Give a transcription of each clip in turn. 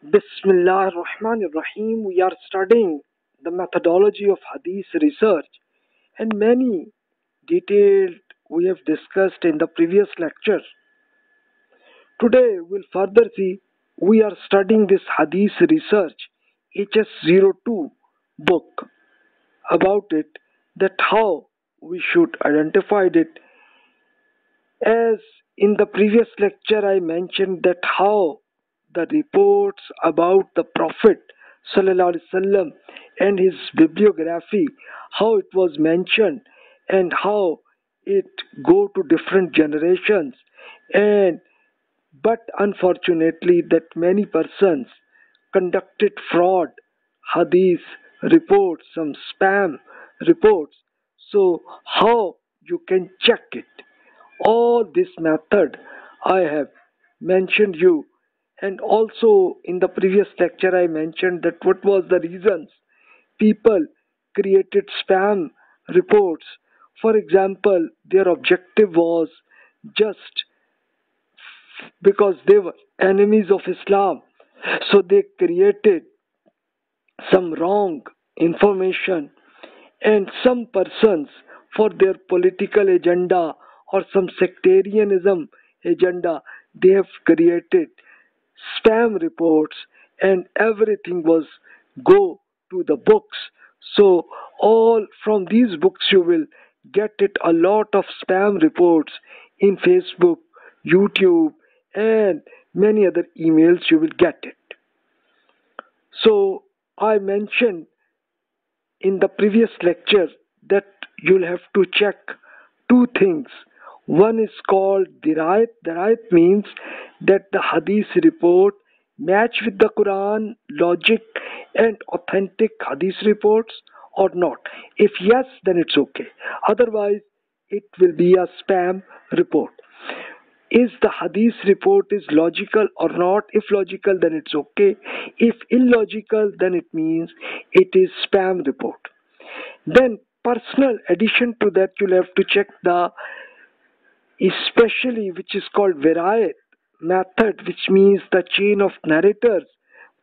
Bismillah ar-Rahman ar-Rahim. We are studying the methodology of Hadith research and many detailed we have discussed in the previous lecture. Today we'll further see we are studying this Hadith research HS02 book about it that how we should identify it as in the previous lecture I mentioned that how the reports about the Prophet وسلم, and his bibliography, how it was mentioned and how it go to different generations and but unfortunately that many persons conducted fraud hadith reports some spam reports so how you can check it all this method i have mentioned you and also in the previous lecture, I mentioned that what was the reasons people created spam reports. For example, their objective was just because they were enemies of Islam. So they created some wrong information and some persons for their political agenda or some sectarianism agenda they have created spam reports and everything was go to the books. So all from these books you will get it a lot of spam reports in facebook youtube and many other emails you will get it. So i mentioned in the previous lecture that you'll have to check two things one is called dirayat. Dirayat means that the hadith report match with the Quran logic and authentic hadith reports or not. If yes, then it's okay. Otherwise, it will be a spam report. Is the hadith report is logical or not? If logical, then it's okay. If illogical, then it means it is spam report. Then personal addition to that, you'll have to check the especially which is called Riwayat method, which means the chain of narrators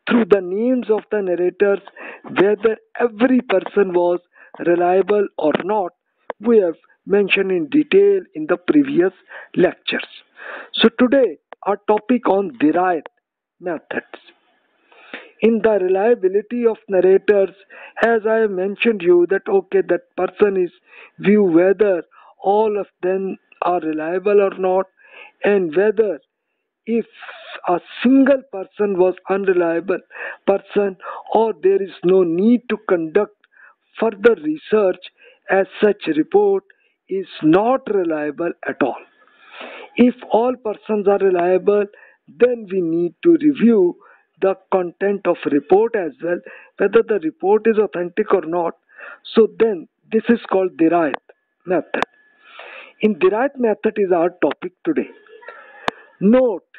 through the names of the narrators, whether every person was reliable or not, we have mentioned in detail in the previous lectures. So today our topic on Riwayat methods. In the reliability of narrators, as I have mentioned you that okay that person is view whether all of them are reliable or not and whether if a single person was unreliable person or there is no need to conduct further research as such report is not reliable at all. If all persons are reliable then we need to review the content of report as well whether the report is authentic or not. So then this is called dirayat method in Dirayat method is our topic today. Note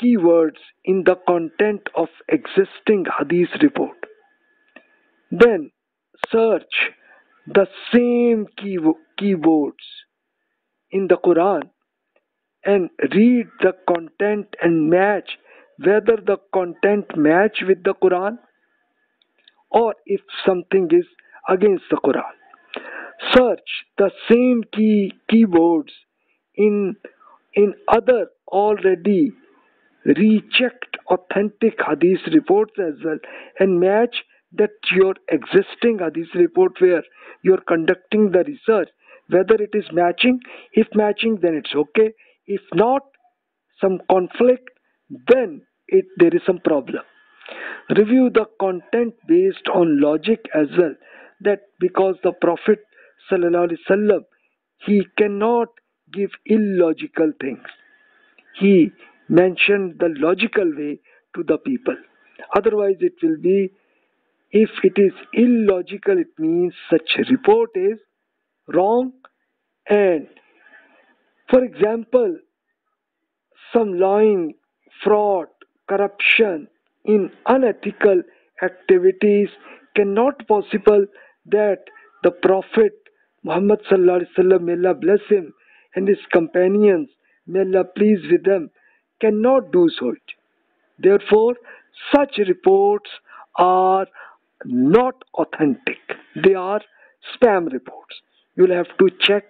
keywords in the content of existing hadith report. Then search the same key keywords in the Quran and read the content and match whether the content match with the Quran or if something is against the Quran search the same key keywords in in other already rechecked authentic hadith reports as well and match that your existing hadith report where you're conducting the research. Whether it is matching if matching then it's okay. If not some conflict then it there is some problem. Review the content based on logic as well that because the prophet sallallahu he cannot give illogical things. He mentioned the logical way to the people. Otherwise, it will be if it is illogical, it means such report is wrong. And for example, some lying, fraud, corruption in unethical activities cannot possible that the Prophet Muhammad wasallam, may Allah bless him, and his companions, may Allah please with them, cannot do so. Therefore, such reports are not authentic. They are spam reports. You'll have to check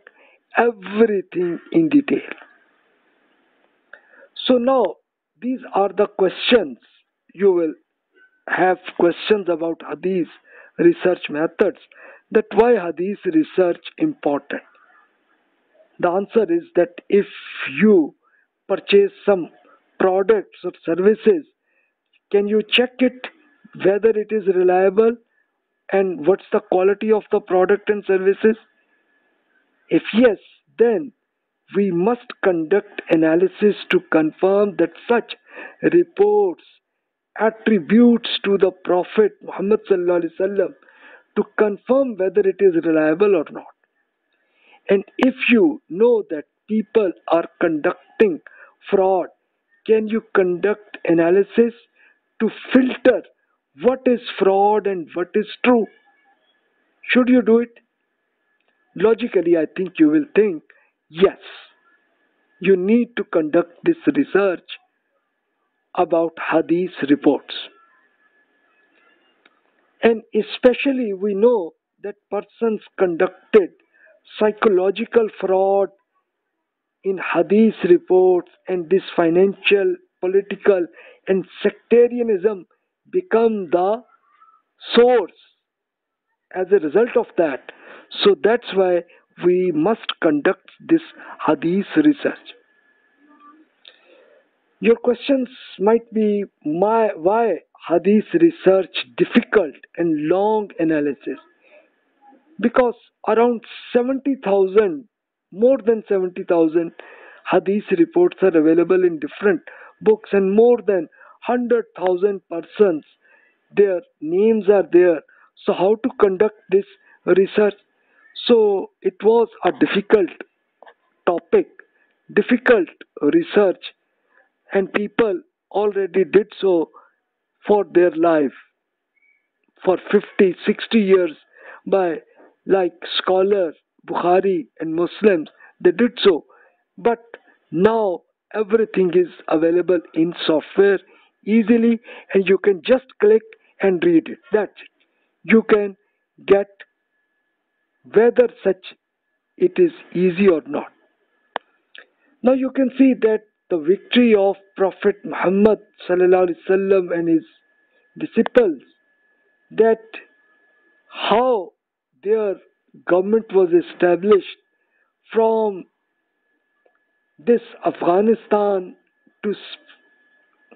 everything in detail. So now these are the questions you will have questions about hadith research methods that why hadith research important? The answer is that if you purchase some products or services can you check it whether it is reliable and what's the quality of the product and services? If yes then we must conduct analysis to confirm that such reports attributes to the Prophet Muhammad to confirm whether it is reliable or not. And if you know that people are conducting fraud, can you conduct analysis to filter what is fraud and what is true? Should you do it? Logically, I think you will think yes, you need to conduct this research about hadith reports. And especially, we know that persons conducted psychological fraud in hadith reports and this financial, political, and sectarianism become the source as a result of that. So that's why we must conduct this hadith research. Your questions might be my, why hadith research difficult and long analysis? Because around 70,000, more than 70,000 hadith reports are available in different books and more than 100,000 persons, their names are there. So how to conduct this research? So it was a difficult topic, difficult research, and people already did so for their life for 50, 60 years by like scholars, Bukhari and Muslims. They did so. But now everything is available in software easily and you can just click and read it. That's it. You can get whether such it is easy or not. Now you can see that the victory of Prophet Muhammad وسلم, and his disciples, that how their government was established from this Afghanistan to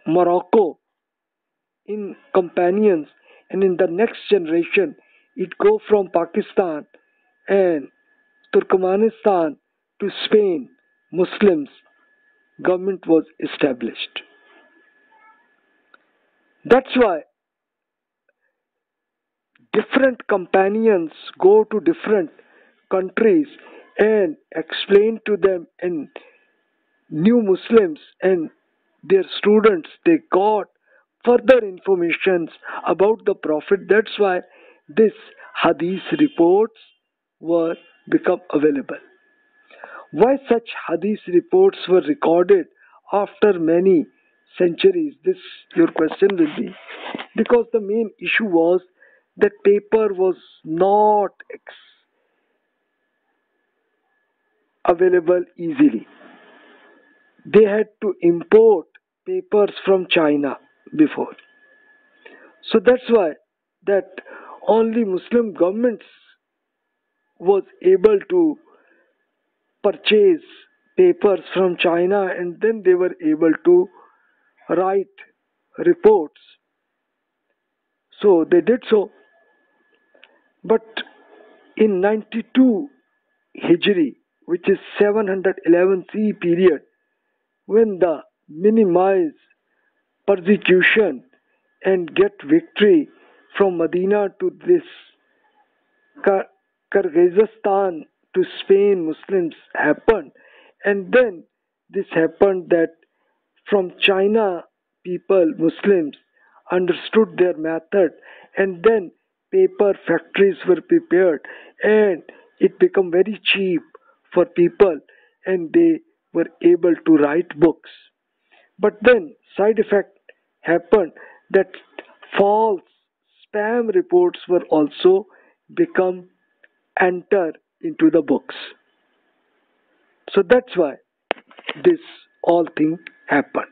Morocco in companions and in the next generation it go from Pakistan and Turkmenistan to Spain, Muslims government was established. That's why different companions go to different countries and explain to them and new Muslims and their students they got further informations about the Prophet. That's why this hadith reports were become available. Why such hadith reports were recorded after many centuries? This your question will be. Because the main issue was that paper was not available easily. They had to import papers from China before. So that's why that only Muslim governments was able to purchase papers from China and then they were able to write reports. So they did so. But in 92 Hijri, which is 711 C period, when the minimize persecution and get victory from Medina to this Kyrgyzstan to Spain Muslims happened. And then this happened that from China people Muslims understood their method. And then paper factories were prepared. And it became very cheap for people. And they were able to write books. But then side effect happened that false spam reports were also become enter into the books. So that's why this all thing happened.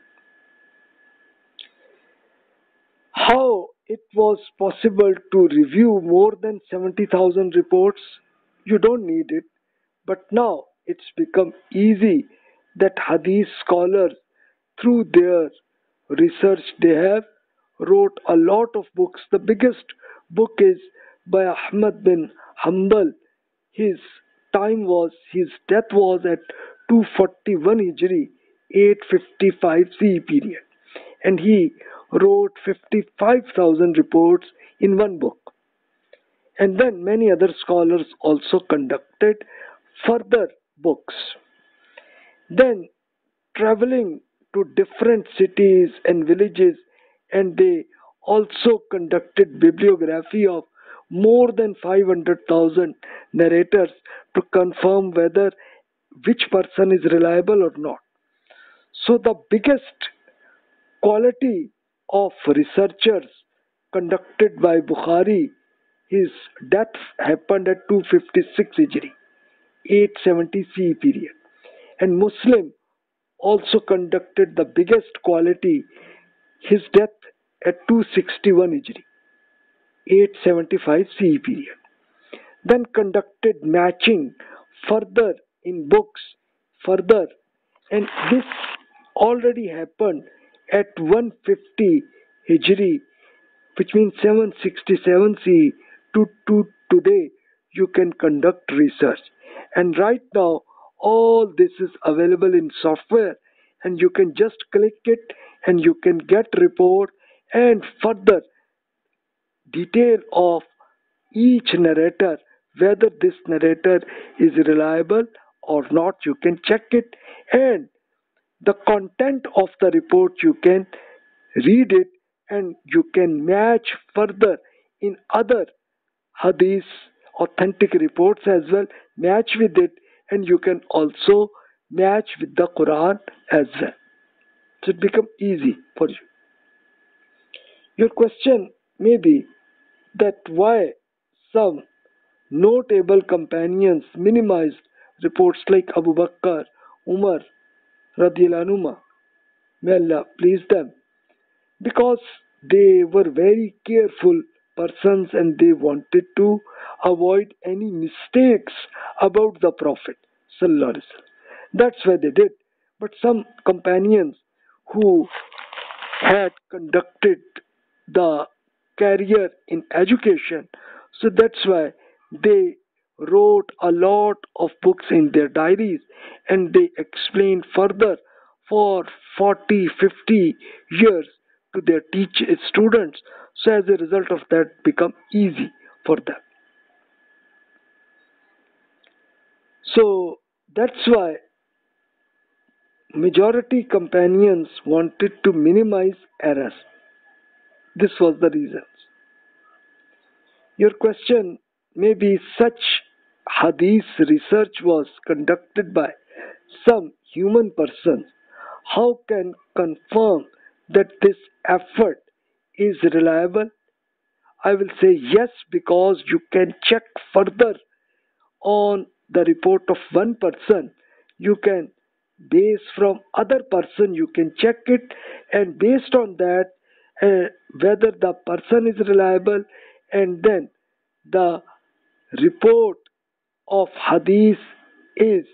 How it was possible to review more than 70,000 reports? You don't need it. But now it's become easy that Hadith scholars, through their research, they have wrote a lot of books. The biggest book is by Ahmad bin Hanbal. His time was, his death was at 241 Hijri, 855 CE period. And he wrote 55,000 reports in one book. And then many other scholars also conducted further books. Then traveling to different cities and villages, and they also conducted bibliography of more than 500,000 narrators to confirm whether which person is reliable or not. So the biggest quality of researchers conducted by Bukhari, his death happened at 256 Hijri, 870 CE period. And Muslim also conducted the biggest quality, his death at 261 Hijri, 875 CE period. Then conducted matching further in books, further, and this already happened at 150 Hijri, which means 767 CE to, to today, you can conduct research. And right now, all this is available in software, and you can just click it and you can get report and further detail of each narrator whether this narrator is reliable or not you can check it. And the content of the report you can read it and you can match further in other hadith authentic reports as well match with it. And you can also match with the quran as well. So it become easy for you. Your question may be that why some notable companions minimized reports like Abu Bakr, Umar, radiallahu may Allah please them. Because they were very careful persons and they wanted to avoid any mistakes about the prophet that's why they did. But some companions who had conducted the career in education. So that's why they wrote a lot of books in their diaries and they explained further for 40 50 years to their teach students. So as a result of that become easy for them. So that's why majority companions wanted to minimize errors this was the reason. your question Maybe such hadith research was conducted by some human person. How can confirm that this effort is reliable? I will say yes because you can check further on the report of one person. You can base from other person you can check it and based on that uh, whether the person is reliable and then the report of hadith is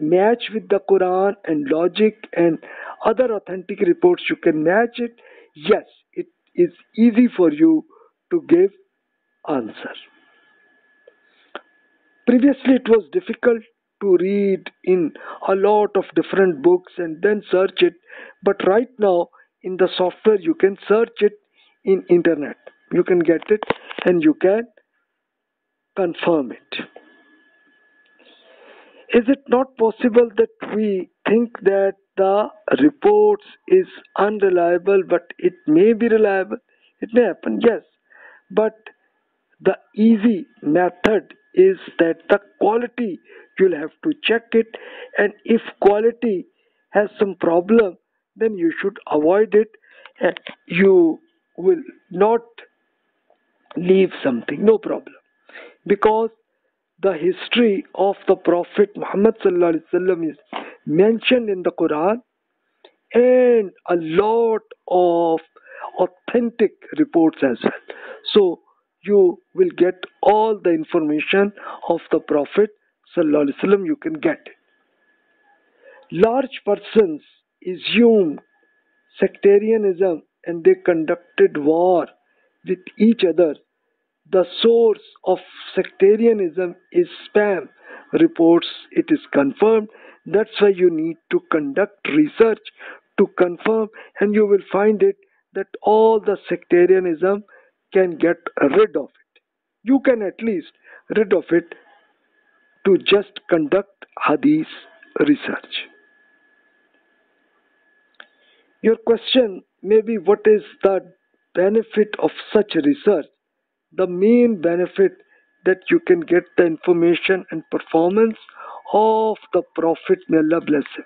match with the Quran and logic and other authentic reports you can match it. Yes it is easy for you to give answer. Previously it was difficult to read in a lot of different books and then search it but right now in the software you can search it in internet you can get it and you can confirm it. Is it not possible that we think that the reports is unreliable but it may be reliable? It may happen, yes. But the easy method is that the quality you'll have to check it and if quality has some problem then you should avoid it and you will not leave something, no problem. Because the history of the Prophet Muhammad is mentioned in the Quran and a lot of authentic reports as well. So you will get all the information of the Prophet you can get it. Large persons assumed sectarianism and they conducted war with each other. The source of sectarianism is spam reports. It is confirmed. That's why you need to conduct research to confirm, and you will find it that all the sectarianism can get rid of it. You can at least rid of it to just conduct hadith research. Your question may be what is the benefit of such research? The main benefit that you can get the information and performance of the Prophet, may Allah bless him.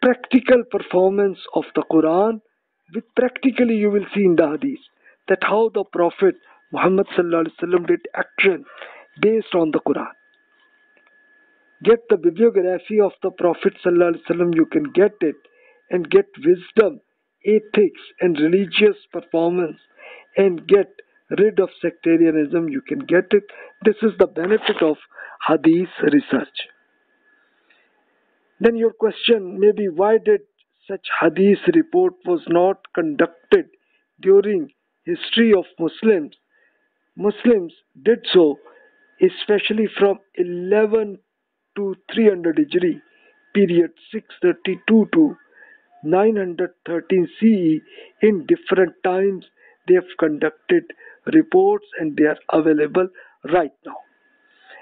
Practical performance of the Quran, with practically you will see in the Hadith that how the Prophet Muhammad did action based on the Quran. Get the bibliography of the Prophet you can get it and get wisdom, ethics, and religious performance and get rid of sectarianism, you can get it. This is the benefit of Hadith research. Then your question may be why did such Hadith report was not conducted during history of Muslims? Muslims did so especially from 11 to 300 Hijri period 632 to 913 CE in different times they have conducted reports and they are available right now.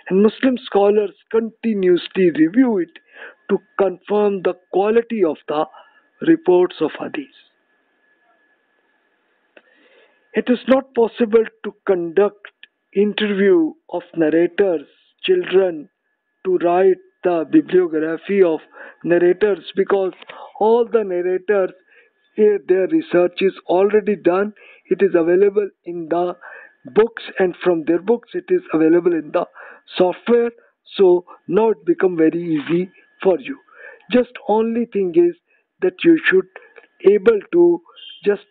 And Muslim scholars continuously review it to confirm the quality of the reports of hadith. It is not possible to conduct interview of narrators children to write the bibliography of narrators because all the narrators say their research is already done. It is available in the books and from their books it is available in the software. So now it become very easy for you. Just only thing is that you should able to just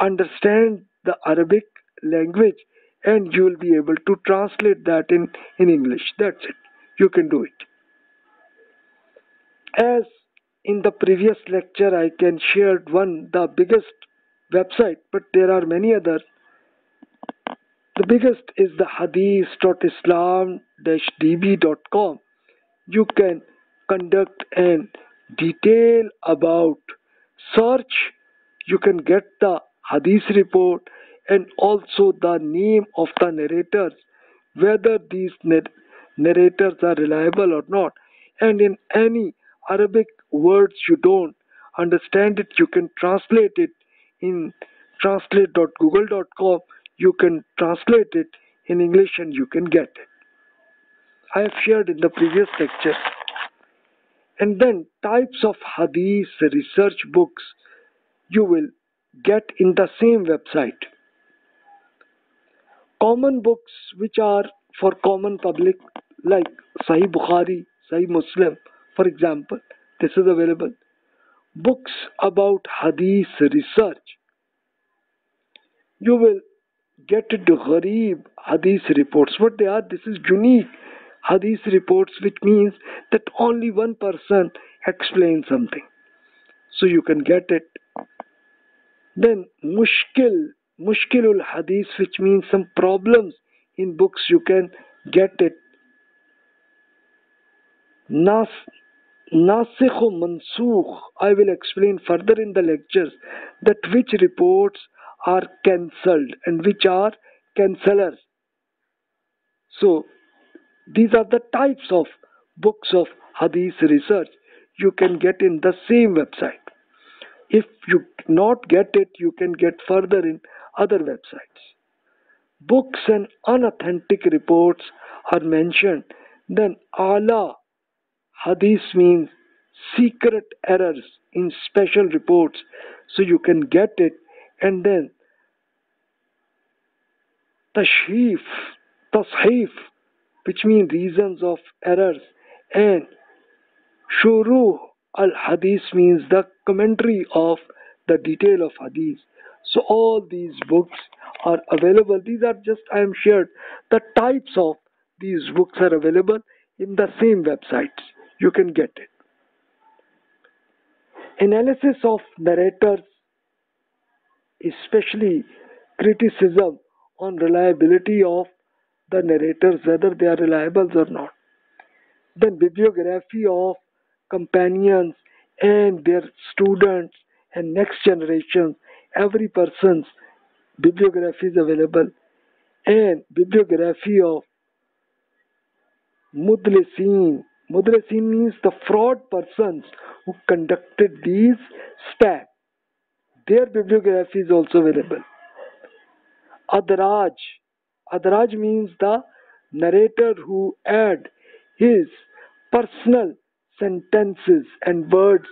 understand the arabic language and you will be able to translate that in in english. That's it. You can do it. As in the previous lecture i can share one the biggest website but there are many others the biggest is the hadith.islam-db.com you can conduct an detail about search. You can get the hadith report and also the name of the narrators whether these narrators are reliable or not. And in any Arabic words you don't understand it, you can translate it in translate.google.com. You can translate it in English and you can get it. I have shared in the previous lecture. And then types of hadith research books you will get in the same website. Common books which are for common public like Sahih Bukhari, Sahih Muslim, for example, this is available. Books about Hadith research. You will get the Gharib Hadith reports. What they are, this is unique Hadith reports, which means that only one person explains something. So you can get it. Then Mushkil, Mushkilul Hadith, which means some problems in books, you can get it. Nas Nasikh Mansukh, I will explain further in the lectures that which reports are cancelled and which are cancellers. So, these are the types of books of Hadith research you can get in the same website. If you not get it, you can get further in other websites. Books and unauthentic reports are mentioned, then Ilal Hadith means secret errors in special reports. So you can get it. And then tashhif tashif which means reasons of errors. And shuru al hadith means the commentary of the detail of hadith. So all these books are available. These are just i am shared the types of these books are available in the same websites you can get it. Analysis of narrators especially criticism on reliability of the narrators whether they are reliable or not. Then bibliography of companions and their students and next generation every person's bibliography is available. And bibliography of mudlisin mudlisin means the fraud persons who conducted these steps their bibliography is also available adraj adraj means the narrator who add his personal sentences and words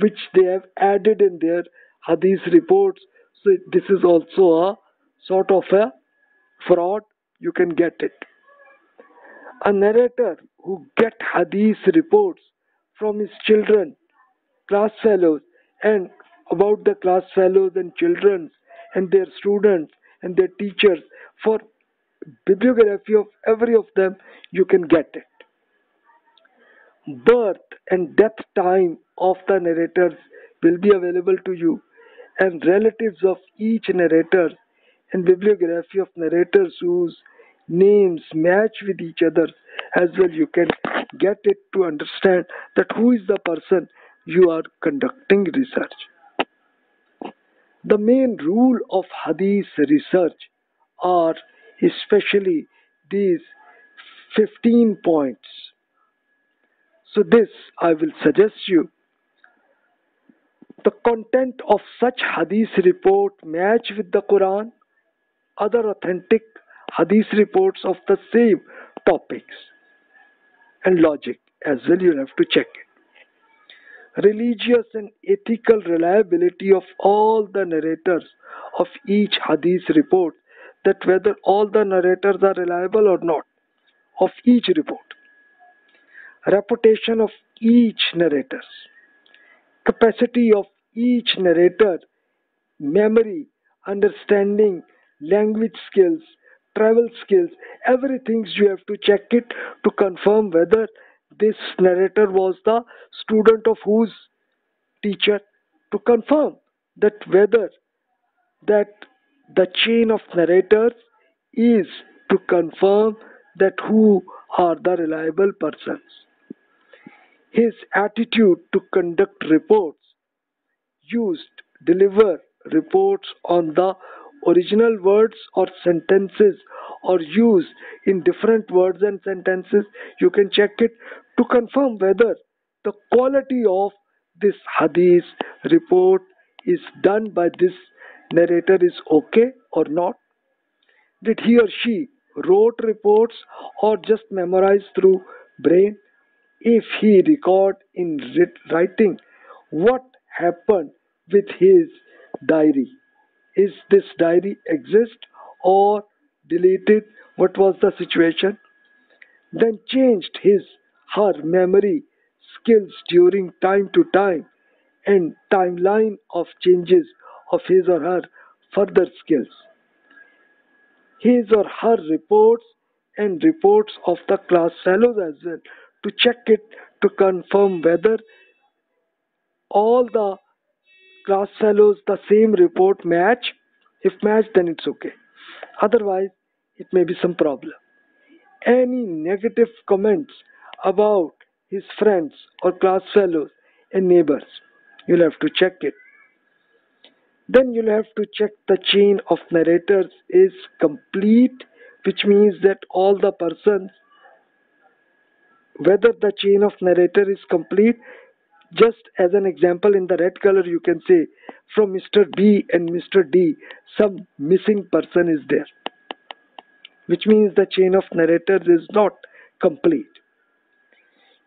which they have added in their hadith reports. So this is also a sort of a fraud. You can get it. A narrator who get hadith reports from his children, class fellows, and about the class fellows and children and their students and their teachers for bibliography of every of them you can get it. Birth and death time of the narrators will be available to you and relatives of each narrator and bibliography of narrators whose names match with each other as well you can get it to understand that who is the person you are conducting research. The main rule of hadith research are especially these 15 points. So this I will suggest you. The content of such hadith report match with the Quran, other authentic hadith reports of the same topics and logic as well you'll have to check it. Religious and ethical reliability of all the narrators of each hadith report that whether all the narrators are reliable or not of each report. Reputation of each narrator, capacity of each narrator, memory, understanding, language skills, travel skills, everything you have to check it to confirm whether this narrator was the student of whose teacher to confirm that whether that the chain of narrators is to confirm that who are the reliable persons. His attitude to conduct reports used deliver reports on the original words or sentences or used in different words and sentences you can check it to confirm whether the quality of this hadith report is done by this narrator is okay or not. Did he or she wrote reports or just memorized through brain? If he record in writing what happened with his diary is this diary exist or deleted? What was the situation? Then changed his her memory skills during time to time and timeline of changes of his or her further skills. His or her reports and reports of the class fellows as well to check it to confirm whether all the class fellows the same report match. If match then it's okay. Otherwise it may be some problem. Any negative comments about his friends or class fellows and neighbors? You'll have to check it. Then you'll have to check the chain of narrators is complete which means that all the persons whether the chain of narrator is complete just as an example in the red color you can say from mr b and mr d some missing person is there which means the chain of narrators is not complete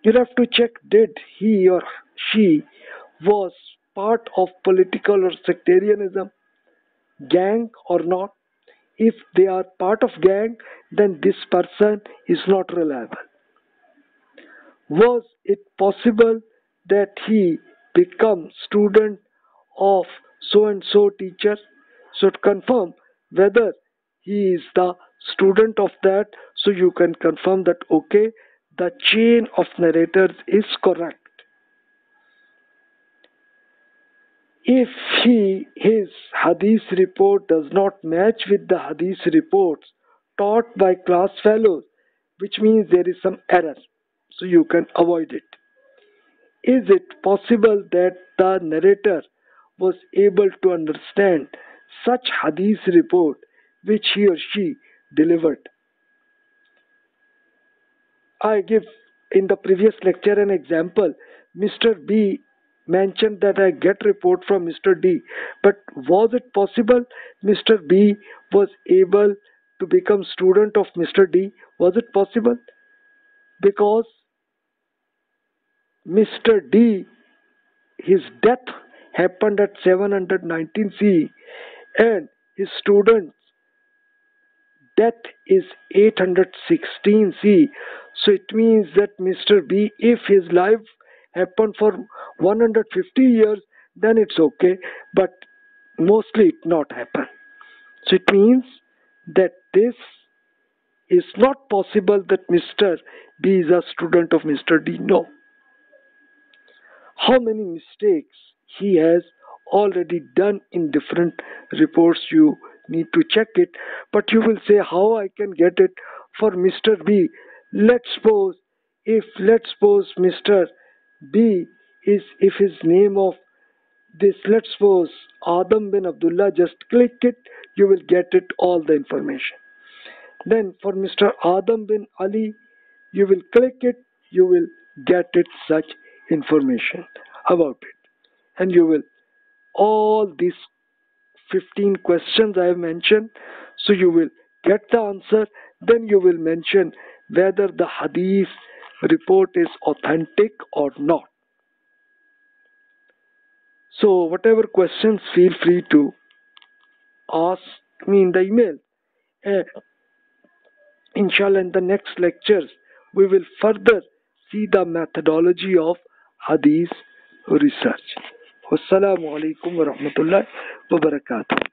you have to check did he or she was part of political or sectarianism, gang or not. If they are part of gang, then this person is not reliable. Was it possible that he become student of so and so teacher? Should confirm whether he is the student of that so you can confirm that okay the chain of narrators is correct if he his hadith report does not match with the hadith reports taught by class fellows which means there is some error so you can avoid it is it possible that the narrator was able to understand such hadith report which he or she delivered. I give in the previous lecture an example. Mr. B mentioned that I get report from Mr. D, but was it possible Mr. B was able to become student of Mr. D? Was it possible? Because Mr. D, his death happened at 719 CE and his students death is 816 c. So it means that mr b if his life happened for 150 years then it's okay but mostly it not happen. So it means that this is not possible that mr b is a student of mr d. No how many mistakes he has already done in different reports you need to check it but you will say how I can get it for Mr. B let's suppose if let's suppose Mr. B is if his name of this let's suppose Adam bin Abdullah just click it you will get it all the information then for Mr. Adam bin Ali you will click it you will get it such information about it and you will all these 15 questions I have mentioned. So you will get the answer. Then you will mention whether the hadith report is authentic or not. So whatever questions, feel free to ask me in the email. Uh, inshallah, in the next lectures, we will further see the methodology of hadith research असलकम वरहमल वबरकू